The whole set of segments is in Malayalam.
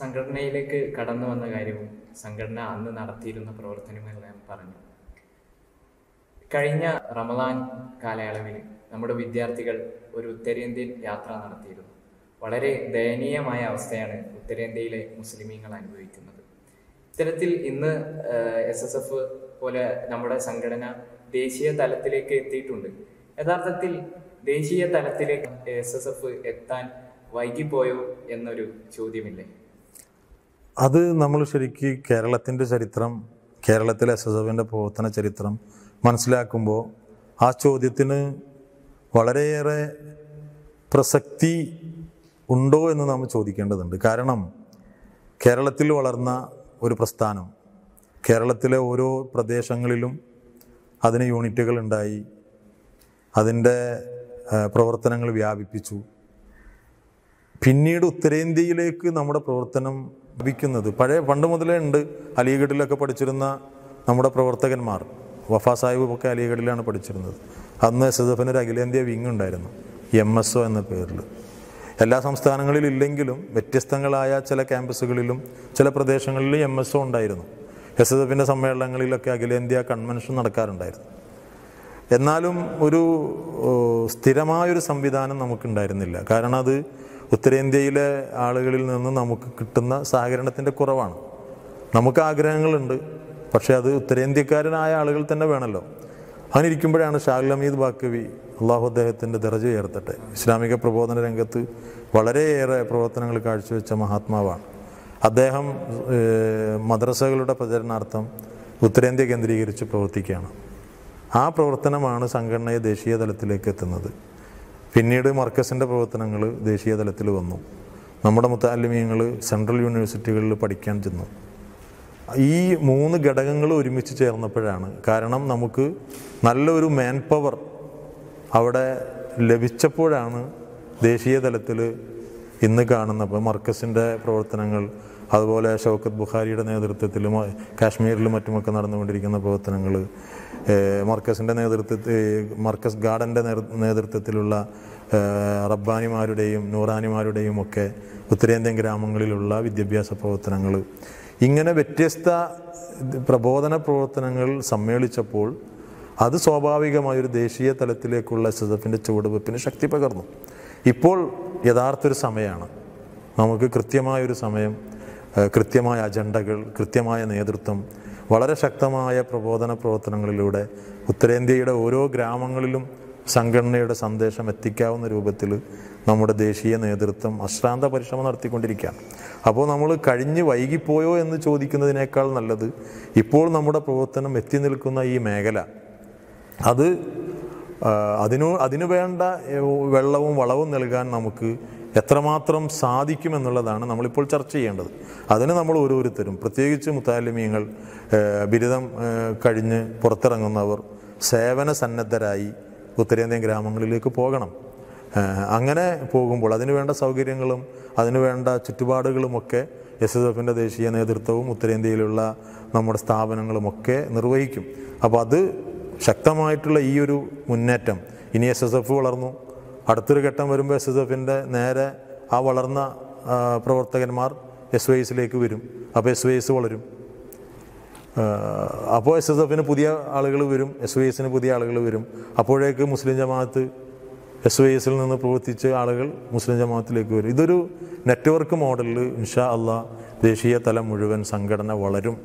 ഉത്തരേന്ത്യയിലേക്ക് കടന്നു വന്ന കാര്യവും സംഘടന അന്ന് നടത്തിയിരുന്ന പ്രവർത്തനങ്ങളെല്ലാം പറഞ്ഞു. കഴിഞ്ഞ റമദാൻ കാലയളവിൽ നമ്മുടെ വിദ്യാർത്ഥികൾ ഒരു ഉത്തരേന്ത്യൻ യാത്ര നടത്തിയിരുന്നു. വളരെ ദയനീയമായ അവസ്ഥയാണ് ഉത്തരേന്ത്യയിലെ മുസ്ലിമീങ്ങൾ അനുഭവിക്കുന്നത്. ഇത്തരത്തിൽ ഇന്ന് എസ് എസ് എഫ് പോലെ നമ്മുടെ സംഘടന ദേശീയ തലത്തിലേക്ക് എത്തിയിട്ടുണ്ട്. യഥാർത്ഥത്തിൽ ദേശീയ തലത്തിലേക്ക് എസ് എസ് എഫ് എത്താൻ വൈകിപ്പോയോ എന്നൊരു ചോദ്യമില്ലേ? അത് നമ്മൾ ശരിക്കും കേരളത്തിന്റെ ചരിത്രം കേരളത്തിലെ എസ് എസ് എഫിന്റെ പ്രവർത്തന ചരിത്രം മനസ്സിലാക്കുമ്പോൾ ആ ചോദ്യത്തിന് വളരെയേറെ പ്രസക്തി ഉണ്ടോ എന്ന് നാം ചോദിക്കേണ്ടതുണ്ട്. കാരണം കേരളത്തിൽ വളർന്ന ഒരു പ്രസ്ഥാനം കേരളത്തിലെ ഓരോ പ്രദേശങ്ങളിലും അതിന് യൂണിറ്റുകൾ ഉണ്ടായി അതിന്റെ പ്രവർത്തനങ്ങൾ വ്യാപിപ്പിച്ചു. പിന്നീട് ഉത്തരേന്ത്യയിലേക്ക് നമ്മുടെ പ്രവർത്തനം ലഭിക്കുന്നത്. പഴയ പണ്ട് മുതലേ ഉണ്ട്. അലിഗഡിലൊക്കെ പഠിച്ചിരുന്ന നമ്മുടെ പ്രവർത്തകന്മാർ. വഫാ സാഹിബ് ഒക്കെ അലിഗഡിലാണ് പഠിച്ചിരുന്നത്. അന്ന് എസ് എസ് എഫിന് ഒരു അഖിലേന്ത്യാ വിങ് ഉണ്ടായിരുന്നു. എം എസ് ഒ എന്ന പേരിൽ. എല്ലാ സംസ്ഥാനങ്ങളിൽ ഇല്ലെങ്കിലും വ്യത്യസ്തങ്ങളായ ചില ക്യാമ്പസുകളിലും ചില പ്രദേശങ്ങളിലും എം എസ് ഒ ഉണ്ടായിരുന്നു. എസ് എസ് എഫിന്റെ സമ്മേളനങ്ങളിലൊക്കെ അഖിലേന്ത്യാ കൺവെൻഷൻ നടക്കാറുണ്ടായിരുന്നു. എന്നാലും ഒരു സ്ഥിരമായൊരു സംവിധാനം നമുക്കുണ്ടായിരുന്നില്ല. കാരണം അത് ഉത്തരേന്ത്യയിലെ ആളുകളിൽ നിന്ന് നമുക്ക് കിട്ടുന്ന സഹകരണത്തിന്റെ കുറവാണ്. നമുക്ക് ആഗ്രഹങ്ങളുണ്ട്. പക്ഷേ അത് ഉത്തരേന്ത്യക്കാരനായ ആളുകൾ തന്നെ വേണമല്ലോ. അങ്ങനെ ഇരിക്കുമ്പോഴാണ് ഷാഹുൽ ഹമീദ് ബാക്കവി അള്ളാഹു അദ്ദേഹത്തിന്റെ ദർജ ഉയർത്തട്ടെ. ഇസ്ലാമിക പ്രബോധന രംഗത്ത് വളരെയേറെ പ്രവർത്തനങ്ങൾ കാഴ്ചവെച്ച മഹാത്മാവാണ്. അദ്ദേഹം മദ്രസകളുടെ പ്രചരണാർത്ഥം ഉത്തരേന്ത്യ കേന്ദ്രീകരിച്ച് പ്രവർത്തിക്കുകയാണ്. ആ പ്രവർത്തനമാണ് സംഘടനയെ ദേശീയ തലത്തിലേക്ക് എത്തുന്നത്. പിന്നീട് മർക്കസിന്റെ പ്രവർത്തനങ്ങൾ ദേശീയ തലത്തിൽ വന്നു. നമ്മുടെ മുത്താലിമീങ്ങൾ സെൻട്രൽ യൂണിവേഴ്സിറ്റികളിൽ പഠിക്കാൻ ചെന്നു. ഈ മൂന്ന് ഘടകങ്ങൾ ഒരുമിച്ച് ചേർന്നപ്പോഴാണ് കാരണം നമുക്ക് നല്ലൊരു മാൻ പവർ അവിടെ ലഭിച്ചപ്പോഴാണ് ദേശീയ തലത്തിൽ ഇന്ന് കാണുന്ന ഇപ്പോൾ മർക്കസിന്റെ പ്രവർത്തനങ്ങൾ അതുപോലെ ഷൗക്കത്ത് ബുഖാരിയുടെ നേതൃത്വത്തിലും കാശ്മീരിലും മറ്റുമൊക്കെ നടന്നുകൊണ്ടിരിക്കുന്ന പ്രവർത്തനങ്ങൾ മർക്കസിന്റെ നേതൃത്വത്തിൽ മർക്കസ് ഗാർഡന്റെ നേതൃത്വത്തിലുള്ള റബ്ബാനിമാരുടെയും നൂറാനിമാരുടെയും ഒക്കെ ഉത്തരേന്ത്യൻ ഗ്രാമങ്ങളിലുള്ള വിദ്യാഭ്യാസ പ്രവർത്തനങ്ങൾ. ഇങ്ങനെ വ്യത്യസ്ത പ്രബോധന പ്രവർത്തനങ്ങൾ സമ്മേളിച്ചപ്പോൾ അത് സ്വാഭാവികമായൊരു ദേശീയ തലത്തിലേക്കുള്ള എസ് എസ് എഫിന്റെ ചുവടുവെപ്പിന് ശക്തി പകർന്നു. ഇപ്പോൾ യഥാർത്ഥ ഒരു സമയമാണ്. നമുക്ക് കൃത്യമായൊരു സമയം കൃത്യമായ അജണ്ടകൾ കൃത്യമായ നേതൃത്വം വളരെ ശക്തമായ പ്രബോധന പ്രവർത്തനങ്ങളിലൂടെ ഉത്തരേന്ത്യയുടെ ഓരോ ഗ്രാമങ്ങളിലും സംഘടനയുടെ സന്ദേശം എത്തിക്കാവുന്ന രൂപത്തിൽ നമ്മുടെ ദേശീയ നേതൃത്വം അശ്രാന്ത പരിശ്രമം നടത്തിക്കൊണ്ടിരിക്കുകയാണ്. അപ്പോൾ നമ്മൾ കഴിഞ്ഞ് വൈകിപ്പോയോ എന്ന് ചോദിക്കുന്നതിനേക്കാൾ നല്ലത് ഇപ്പോൾ നമ്മുടെ പ്രവർത്തനം എത്തി നിൽക്കുന്ന ഈ മേഖല അത് അതിനു അതിനു വേണ്ട വെള്ളവും വളവും നൽകാൻ നമുക്ക് എത്രമാത്രം സാധിക്കുമെന്നുള്ളതാണ് നമ്മളിപ്പോൾ ചർച്ച ചെയ്യേണ്ടത്. അതിന് നമ്മൾ ഓരോരുത്തരും പ്രത്യേകിച്ച് മുത്താലിമീങ്ങൾ ബിരുദം കഴിഞ്ഞ് പുറത്തിറങ്ങുന്നവർ സേവന സന്നദ്ധരായി ഉത്തരേന്ത്യൻ ഗ്രാമങ്ങളിലേക്ക് പോകണം. അങ്ങനെ പോകുമ്പോൾ അതിനു വേണ്ട സൗകര്യങ്ങളും അതിനു വേണ്ട ചുറ്റുപാടുകളുമൊക്കെ എസ് എസ് എഫിന്റെ ദേശീയ നേതൃത്വവും ഉത്തരേന്ത്യയിലുള്ള നമ്മുടെ സ്ഥാപനങ്ങളുമൊക്കെ നിർവഹിക്കും. അപ്പോൾ അത് ശക്തമായിട്ടുള്ള ഈ ഒരു മുന്നേറ്റം ഇനി എസ് എസ് എഫ് വളർന്നു. അടുത്തൊരു ഘട്ടം വരുമ്പോൾ എസ് എസ് എഫിന്റെ നേരെ ആ വളർന്ന പ്രവർത്തകന്മാർ എസ് വൈ എസിലേക്ക് വരും. അപ്പോൾ എസ് വൈ എസ് വളരും. അപ്പോൾ എസ് എസ് എഫിന് പുതിയ ആളുകൾ വരും. എസ് വൈ എസിന് പുതിയ ആളുകൾ വരും. അപ്പോഴേക്ക് മുസ്ലിം ജമാഅത്ത് എസ് വൈ എസിൽ നിന്ന് പ്രവർത്തിച്ച ആളുകൾ മുസ്ലിം ജമാഅത്തിലേക്ക് വരും. ഇതൊരു നെറ്റ്വർക്ക് മോഡലിൽ ഇൻഷാ അള്ളാ ദേശീയ തലം മുഴുവൻ സംഘടന വളരും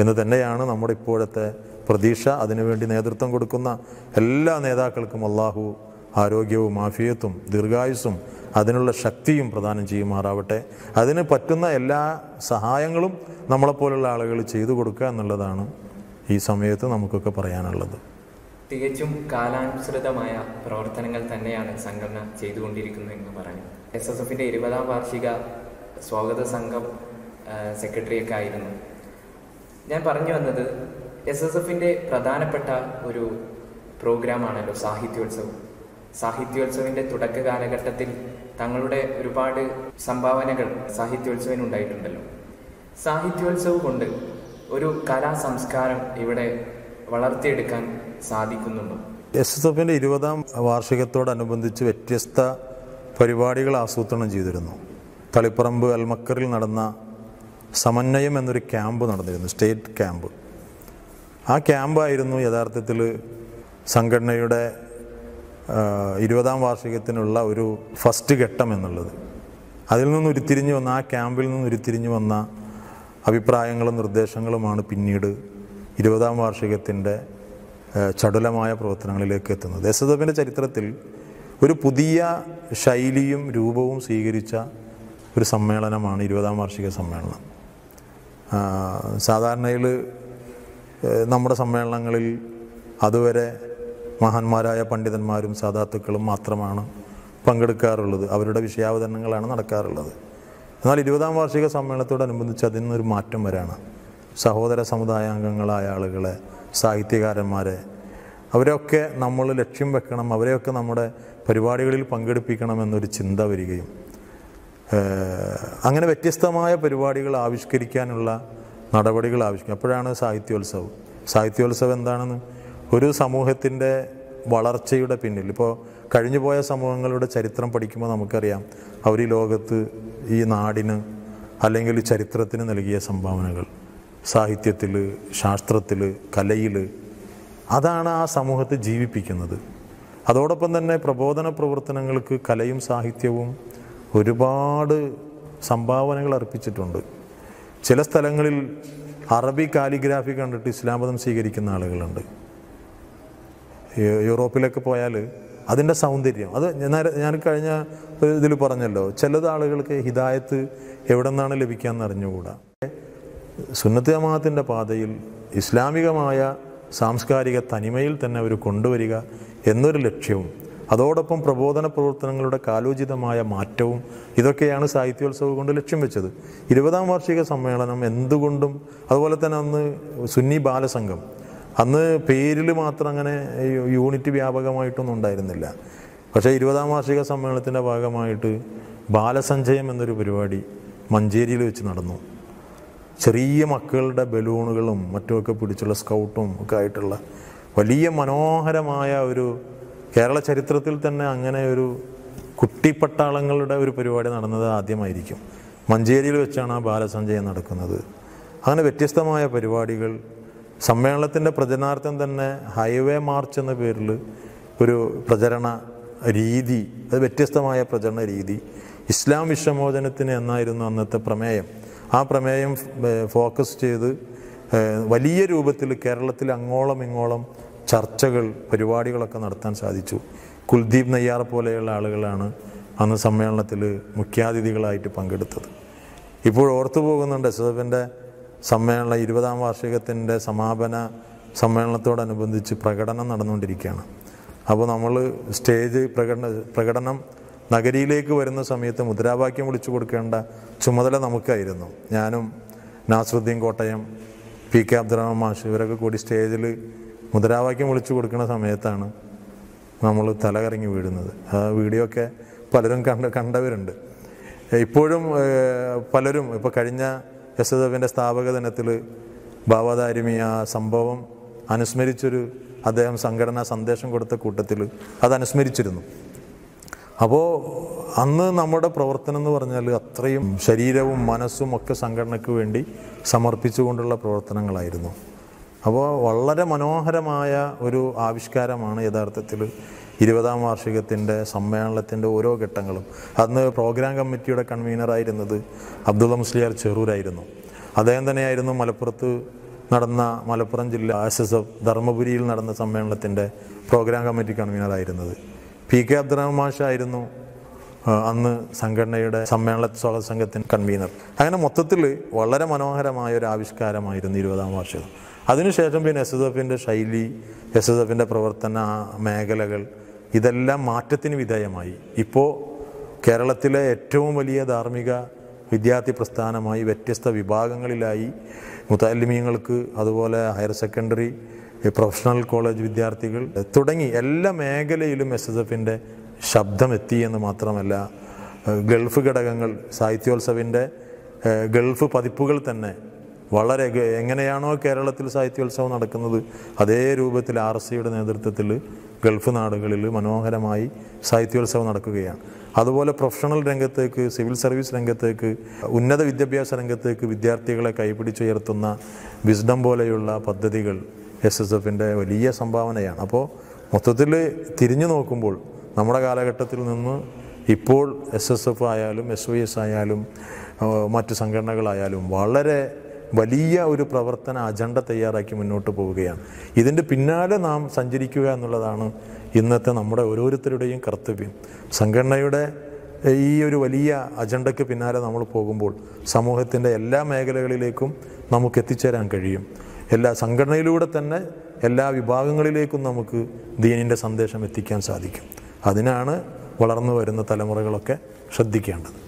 എന്ന് തന്നെയാണ് നമ്മുടെ ഇപ്പോഴത്തെ പ്രതീക്ഷ. അതിനുവേണ്ടി നേതൃത്വം കൊടുക്കുന്ന എല്ലാ നേതാക്കൾക്കും അള്ളാഹു ആരോഗ്യവും ആഫിയത്തും ദീർഘായുസ്സും അതിനുള്ള ശക്തിയും പ്രദാനം ചെയ്യുമാറാവട്ടെ. അതിന് പറ്റുന്ന എല്ലാ സഹായങ്ങളും നമ്മളെപ്പോലുള്ള ആളുകൾ ചെയ്തു കൊടുക്കുക എന്നുള്ളതാണ് ഈ സമയത്ത് നമുക്കൊക്കെ പറയാനുള്ളത്. തികച്ചും കാലാനുസൃതമായ പ്രവർത്തനങ്ങൾ തന്നെയാണ് സംഘടന ചെയ്തുകൊണ്ടിരിക്കുന്നത് എന്ന് പറഞ്ഞു എസ് എസ് എഫിന്റെ ഇരുപതാം വാർഷിക സ്വാഗത സംഘം സെക്രട്ടറിയൊക്കെ ആയിരുന്നു. ഞാൻ പറഞ്ഞു വന്നത് എസ് എസ് എഫിന്റെ പ്രധാനപ്പെട്ട ഒരു പ്രോഗ്രാമാണല്ലോ സാഹിത്യോത്സവം. സാഹിത്യോത്സവിന്റെ തുടക്ക കാലഘട്ടത്തിൽ തങ്ങളുടെ ഒരുപാട് സംഭാവനകൾ സാഹിത്യോത്സവിന് ഉണ്ടായിട്ടുണ്ടല്ലോ സാഹിത്യോത്സവം കൊണ്ട് ഒരു കലാ സംസ്കാരം ഇവിടെ വളർത്തിയെടുക്കാൻ സാധിക്കുന്നുണ്ടോ? എസ് എസ് എഫിന്റെ ഇരുപതാം വാർഷികത്തോടനുബന്ധിച്ച് വ്യത്യസ്ത പരിപാടികൾ ആസൂത്രണം ചെയ്തിരുന്നു. തളിപ്പറമ്പ് അൽമക്കറിൽ നടന്ന സമന്വയം എന്നൊരു ക്യാമ്പ് നടന്നിരുന്നു സ്റ്റേറ്റ് ക്യാമ്പ്. ആ ക്യാമ്പായിരുന്നു യഥാർത്ഥത്തിൽ സംഘടനയുടെ ഇരുപതാം വാർഷികത്തിനുള്ള ഒരു ഫസ്റ്റ് ഘട്ടം എന്നുള്ളത്. അതിൽ നിന്ന് ഉരുത്തിരിഞ്ഞ് വന്ന ആ ക്യാമ്പിൽ നിന്ന് ഉരുത്തിരിഞ്ഞ് വന്ന അഭിപ്രായങ്ങളും നിർദ്ദേശങ്ങളുമാണ് പിന്നീട് ഇരുപതാം വാർഷികത്തിന്റെ ചടുലമായ പ്രവർത്തനങ്ങളിലേക്ക് എത്തുന്നത്. എസ് എസ് എഫിന്റെ ചരിത്രത്തിൽ ഒരു പുതിയ ശൈലിയും രൂപവും സ്വീകരിച്ച ഒരു സമ്മേളനമാണ് ഇരുപതാം വാർഷിക സമ്മേളനം. സാധാരണയിൽ നമ്മുടെ സമ്മേളനങ്ങളിൽ അതുവരെ മഹാന്മാരായ പണ്ഡിതന്മാരും സാധാത്തുക്കളും മാത്രമാണ് പങ്കെടുക്കാറുള്ളത്. അവരുടെ വിഷയാവതരണങ്ങളാണ് നടക്കാറുള്ളത്. എന്നാൽ ഇരുപതാം വാർഷിക സമ്മേളനത്തോടനുബന്ധിച്ച് അതിൽ നിന്നൊരു മാറ്റം വരാണ്. സഹോദര സമുദായാംഗങ്ങളായ ആളുകളെ സാഹിത്യകാരന്മാരെ അവരെയൊക്കെ നമ്മൾ ലക്ഷ്യം വെക്കണം അവരെയൊക്കെ നമ്മുടെ പരിപാടികളിൽ പങ്കെടുപ്പിക്കണം എന്നൊരു ചിന്ത വരികയും അങ്ങനെ വ്യത്യസ്തമായ പരിപാടികൾ ആവിഷ്കരിക്കാനുള്ള നടപടികൾ ആവിഷ്കരിക്കും. അപ്പോഴാണ് സാഹിത്യോത്സവം. സാഹിത്യോത്സവം എന്താണെന്ന് ഒരു സമൂഹത്തിന്റെ വളർച്ചയുടെ പിന്നിൽ. ഇപ്പോൾ കഴിഞ്ഞുപോയ സമൂഹങ്ങളുടെ ചരിത്രം പഠിക്കുമ്പോൾ നമുക്കറിയാം അവർ ഈ ലോകത്ത് ഈ നാടിന് അല്ലെങ്കിൽ ചരിത്രത്തിന് നൽകിയ സംഭാവനകൾ. സാഹിത്യത്തിൽ ശാസ്ത്രത്തിൽ കലയിൽ. അതാണ് ആ സമൂഹത്തെ ജീവിപ്പിക്കുന്നത്. അതോടൊപ്പം തന്നെ പ്രബോധന പ്രവർത്തനങ്ങൾക്ക് കലയും സാഹിത്യവും ഒരുപാട് സംഭാവനകൾ അർപ്പിച്ചിട്ടുണ്ട്. ചില സ്ഥലങ്ങളിൽ അറബി കാലിഗ്രാഫി കണ്ടിട്ട് ഇസ്ലാമതം സ്വീകരിക്കുന്ന ആളുകളുണ്ട്. യൂറോപ്പിലൊക്കെ പോയാൽ അതിന്റെ സൗന്ദര്യം. അത് ഞാൻ കഴിഞ്ഞ ഇതിൽ പറഞ്ഞല്ലോ ചിലത് ആളുകൾക്ക് ഹിദായത്ത് എവിടെ നിന്നാണ് ലഭിക്കാമെന്ന് അറിഞ്ഞുകൂടാ. സുന്നത്ത് ജമാഅത്തിന്റെ പാതയിൽ ഇസ്ലാമികമായ സാംസ്കാരിക തനിമയിൽ തന്നെ അവർ കൊണ്ടുവരിക എന്നൊരു ലക്ഷ്യവും അതോടൊപ്പം പ്രബോധന പ്രവർത്തനങ്ങളുടെ കാലോചിതമായ മാറ്റവും ഇതൊക്കെയാണ് സാഹിത്യോത്സവം കൊണ്ട് ലക്ഷ്യം വെച്ചത്. ഇരുപതാം വാർഷിക സമ്മേളനം എന്തുകൊണ്ടും അതുപോലെ തന്നെ അന്ന് സുന്നി ബാലസംഘം അന്ന് പേരിൽ മാത്രം അങ്ങനെ യൂണിറ്റ് വ്യാപകമായിട്ടൊന്നും ഉണ്ടായിരുന്നില്ല. പക്ഷേ ഇരുപതാം വാർഷിക സമ്മേളനത്തിന്റെ ഭാഗമായിട്ട് ബാലസഞ്ചയം എന്നൊരു പരിപാടി മഞ്ചേരിയിൽ വെച്ച് നടന്നു. ചെറിയ മക്കളുടെ ബലൂണുകളും മറ്റുമൊക്കെ പിടിച്ചുള്ള സ്കൗട്ടും ഒക്കെ ആയിട്ടുള്ള വലിയ മനോഹരമായ ഒരു കേരള ചരിത്രത്തിൽ തന്നെ അങ്ങനെ ഒരു കുട്ടിപ്പട്ടാളങ്ങളുടെ ഒരു പരിപാടി നടന്നത് ആദ്യമായിരിക്കും. മഞ്ചേരിയിൽ വെച്ചാണ് ആ ബാലസഞ്ചയം നടക്കുന്നത്. അങ്ങനെ വ്യത്യസ്തമായ പരിപാടികൾ സമ്മേളനത്തിന്റെ പ്രചരണാർത്ഥം തന്നെ ഹൈവേ മാർച്ച് എന്ന പേരിൽ ഒരു പ്രചരണ രീതി അത് വ്യത്യസ്തമായ പ്രചരണ രീതി ഇസ്ലാം വിശ്വമോചനത്തിന് എന്നായിരുന്നു അന്നത്തെ പ്രമേയം. ആ പ്രമേയം ഫോക്കസ് ചെയ്ത് വലിയ രൂപത്തിൽ കേരളത്തിൽ അങ്ങോളം ഇങ്ങോളം ചർച്ചകൾ പരിപാടികളൊക്കെ നടത്താൻ സാധിച്ചു. കുൽദീപ് നെയ്യാർ പോലെയുള്ള ആളുകളാണ് അന്ന് സമ്മേളനത്തിൽ മുഖ്യാതിഥികളായിട്ട് പങ്കെടുത്തത്. ഇപ്പോൾ ഓർത്തു പോകുന്നുണ്ട് എസ് എഫിന്റെ സമ്മേളനം ഇരുപതാം വാർഷികത്തിന്റെ സമാപന സമ്മേളനത്തോടനുബന്ധിച്ച് പ്രകടനം നടന്നുകൊണ്ടിരിക്കുകയാണ്. അപ്പോൾ നമ്മൾ സ്റ്റേജ് പ്രകടന പ്രകടനം നഗരിയിലേക്ക് വരുന്ന സമയത്ത് മുദ്രാവാക്യം വിളിച്ചു കൊടുക്കേണ്ട ചുമതല നമുക്കായിരുന്നു. ഞാനും നാസറുദ്ദീൻ കോട്ടയം പി കെ അബ്ദുറഹ്മാൻ മാഷ് ഇവരൊക്കെ കൂടി സ്റ്റേജിൽ മുദ്രാവാക്യം വിളിച്ചു കൊടുക്കുന്ന സമയത്താണ് നമ്മൾ തലകറങ്ങി വീഴുന്നത്. ആ വീഡിയോ ഒക്കെ പലരും കണ്ട കണ്ടവരുണ്ട്. ഇപ്പോഴും പലരും ഇപ്പോൾ കഴിഞ്ഞ എസ് സ്ഥാപക ദിനത്തിൽ ബാബാദാരിമി ആ സംഭവം അനുസ്മരിച്ചൊരു അദ്ദേഹം സംഘടനാ സന്ദേശം കൊടുത്ത കൂട്ടത്തിൽ അത് അനുസ്മരിച്ചിരുന്നു അപ്പോൾ അന്ന് നമ്മുടെ പ്രവർത്തനം എന്ന് പറഞ്ഞാൽ അത്രയും ശരീരവും മനസ്സും ഒക്കെ സംഘടനയ്ക്ക് വേണ്ടി സമർപ്പിച്ചുകൊണ്ടുള്ള പ്രവർത്തനങ്ങളായിരുന്നു. അപ്പോൾ വളരെ മനോഹരമായ ഒരു ആവിഷ്കാരമാണ് യഥാർത്ഥത്തിൽ ഇരുപതാം വാർഷികത്തിന്റെ സമ്മേളനത്തിന്റെ ഓരോ ഘട്ടങ്ങളും. അന്ന് പ്രോഗ്രാം കമ്മിറ്റിയുടെ കൺവീനറായിരുന്നത് അബ്ദുള്ള മുസ്ലിയാർ ചെറൂരായിരുന്നു അദ്ദേഹം തന്നെയായിരുന്നു മലപ്പുറത്ത് നടന്ന മലപ്പുറം ജില്ല എസ് എസ് എഫ് ധർമ്മപുരിയിൽ നടന്ന സമ്മേളനത്തിന്റെ പ്രോഗ്രാം കമ്മിറ്റി കൺവീനറായിരുന്നത് പി കെ അബ്ദുറഹ്മാൻ മാഷായിരുന്നു ആ, അന്ന് സംഘടനയുടെ സമ്മേളന സ്വാഗത സംഘത്തിന് കൺവീനർ അങ്ങനെ മൊത്തത്തിൽ വളരെ മനോഹരമായ ഒരു ആവിഷ്കാരമായിരുന്നു ഇരുപതാം വാർഷികം. അതിനുശേഷം പിന്നെ എസ് എസ് എഫിന്റെ ശൈലി എസ് എസ് എഫിന്റെ പ്രവർത്തന മേഖലകൾ ഇതെല്ലാം മാറ്റത്തിന് വിധേയമായി. ഇപ്പോൾ കേരളത്തിലെ ഏറ്റവും വലിയ ധാർമ്മിക വിദ്യാർത്ഥി പ്രസ്ഥാനമായി വ്യത്യസ്ത വിഭാഗങ്ങളിലായി മുത്താലിമീങ്ങൾക്ക് അതുപോലെ ഹയർ സെക്കൻഡറി പ്രൊഫഷണൽ കോളേജ് വിദ്യാർത്ഥികൾ തുടങ്ങി എല്ലാ മേഖലയിലും എസ് എസ് എഫിന്റെ ശബ്ദം എത്തി എന്ന് മാത്രമല്ല ഗൾഫ് ഘടകങ്ങൾ സാഹിത്യോത്സവിന്റെ ഗൾഫ് പതിപ്പുകൾ തന്നെ വളരെ എങ്ങനെയാണോ കേരളത്തിൽ സാഹിത്യോത്സവം നടക്കുന്നത് അതേ രൂപത്തിൽ ആർ സിയുടെ നേതൃത്വത്തിൽ ഗൾഫ് നാടുകളിൽ മനോഹരമായി സാഹിത്യോത്സവം നടക്കുകയാണ്. അതുപോലെ പ്രൊഫഷണൽ രംഗത്തേക്ക് സിവിൽ സർവീസ് രംഗത്തേക്ക് ഉന്നത വിദ്യാഭ്യാസ രംഗത്തേക്ക് വിദ്യാർത്ഥികളെ കൈപിടിച്ചുയർത്തുന്ന വിസ്ഡം പോലെയുള്ള പദ്ധതികൾ എസ് എസ് എഫിന്റെ വലിയ സംഭാവനയാണ്. അപ്പോൾ മൊത്തത്തിൽ തിരിഞ്ഞു നോക്കുമ്പോൾ നമ്മുടെ കാലഘട്ടത്തിൽ നിന്ന് ഇപ്പോൾ എസ് എസ് എഫ് ആയാലും എസ് വൈ എസ് ആയാലും മറ്റ് സംഘടനകളായാലും വളരെ വലിയ ഒരു പ്രവർത്തന അജണ്ട തയ്യാറാക്കി മുന്നോട്ട് പോവുകയാണ്. ഇതിന്റെ പിന്നാലെ നാം സഞ്ചരിക്കുക എന്നുള്ളതാണ് ഇന്നത്തെ നമ്മുടെ ഓരോരുത്തരുടെയും കർത്തവ്യം. സംഘടനയുടെ ഈ ഒരു വലിയ അജണ്ടയ്ക്ക് പിന്നാലെ നമ്മൾ പോകുമ്പോൾ സമൂഹത്തിന്റെ എല്ലാ മേഖലകളിലേക്കും നമുക്ക് എത്തിച്ചേരാൻ കഴിയും. എല്ലാ സംഘടനയിലൂടെ തന്നെ എല്ലാ വിഭാഗങ്ങളിലേക്കും നമുക്ക് ദീനിന്റെ സന്ദേശം എത്തിക്കാൻ സാധിക്കും. അതിനാണ് വളർന്നു വരുന്ന തലമുറകളൊക്കെ ശ്രദ്ധിക്കേണ്ടത്.